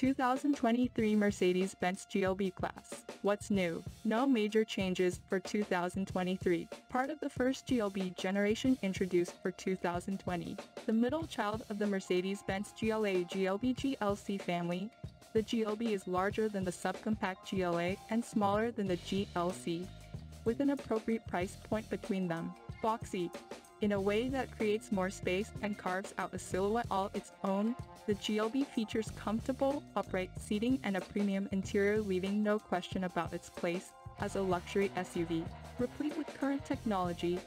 2023 Mercedes-Benz GLB class. What's new? No major changes for 2023. Part of the first GLB generation introduced for 2020. The middle child of the Mercedes-Benz GLA GLB GLC family. The GLB is larger than the subcompact GLA and smaller than the GLC, with an appropriate price point between them. Boxy, in a way that creates more space and carves out a silhouette all its own, the GLB features comfortable, upright seating and a premium interior leaving no question about its place as a luxury SUV, replete with current technology,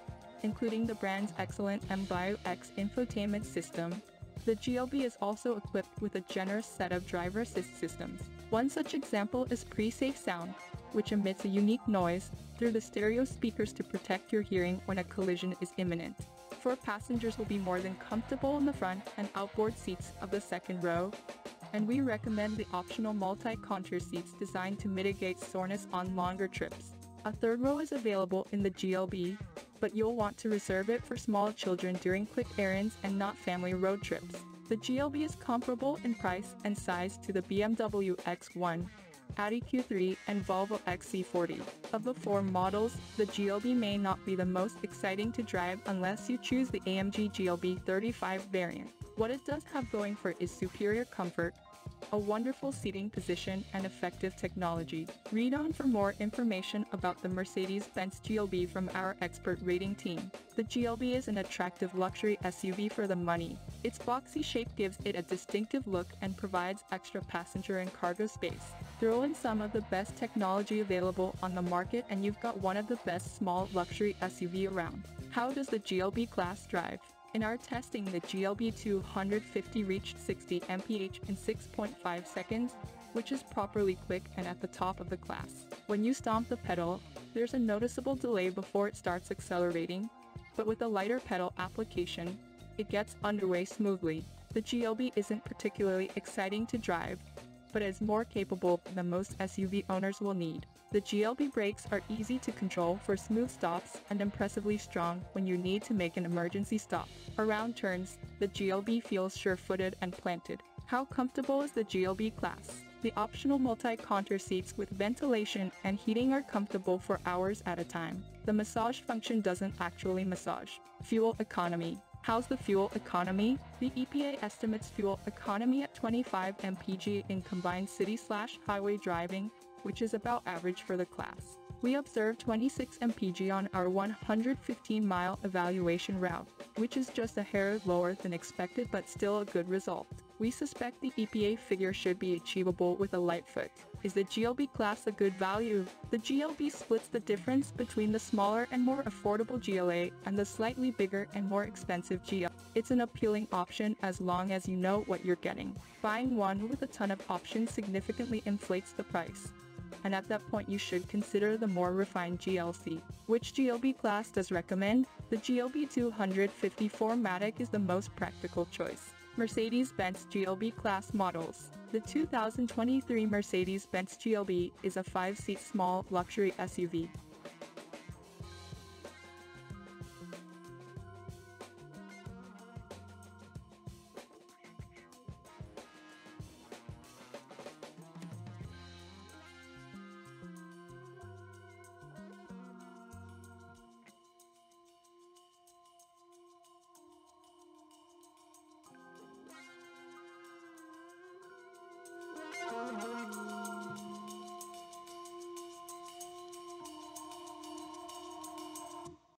including the brand's excellent MBUX infotainment system. The GLB is also equipped with a generous set of driver assist systems. One such example is pre-safe sound, which emits a unique noise through the stereo speakers to protect your hearing when a collision is imminent. Four passengers will be more than comfortable in the front and outboard seats of the second row, and we recommend the optional multi-contour seats designed to mitigate soreness on longer trips. A third row is available in the GLB, but you'll want to reserve it for small children during quick errands and not family road trips. The GLB is comparable in price and size to the BMW X1, Audi Q3 and Volvo XC40. Of the four models, the GLB may not be the most exciting to drive unless you choose the AMG GLB 35 variant. What it does have going for it is superior comfort, a wonderful seating position and effective technology. Read on for more information about the Mercedes-Benz GLB from our expert rating team. The GLB is an attractive luxury SUV for the money. Its boxy shape gives it a distinctive look and provides extra passenger and cargo space. Throw in some of the best technology available on the market and you've got one of the best small luxury SUV around. How does the GLB class drive? In our testing, the GLB 250 reached 60 mph in 6.5 seconds, which is properly quick and at the top of the class. When you stomp the pedal, there's a noticeable delay before it starts accelerating, but with a lighter pedal application, it gets underway smoothly. The GLB isn't particularly exciting to drive, but is more capable than most SUV owners will need. The GLB brakes are easy to control for smooth stops and impressively strong when you need to make an emergency stop. Around turns, the GLB feels sure-footed and planted. How comfortable is the GLB class? The optional multi-contour seats with ventilation and heating are comfortable for hours at a time. The massage function doesn't actually massage. Fuel economy. How's the fuel economy? The EPA estimates fuel economy at 25 mpg in combined city-slash-highway driving, which is about average for the class. We observed 26 mpg on our 115-mile evaluation route, which is just a hair lower than expected but still a good result. We suspect the EPA figure should be achievable with a light foot. Is the GLB class a good value? The GLB splits the difference between the smaller and more affordable GLA and the slightly bigger and more expensive GL. It's an appealing option as long as you know what you're getting. Buying one with a ton of options significantly inflates the price and at that point you should consider the more refined GLC. Which GLB class does recommend? The GLB 250 4MATIC is the most practical choice. Mercedes-Benz GLB class models. The 2023 Mercedes-Benz GLB is a 5-seat small luxury SUV